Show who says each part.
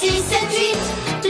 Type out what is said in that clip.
Speaker 1: 6, 7, 8